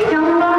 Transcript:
Iniang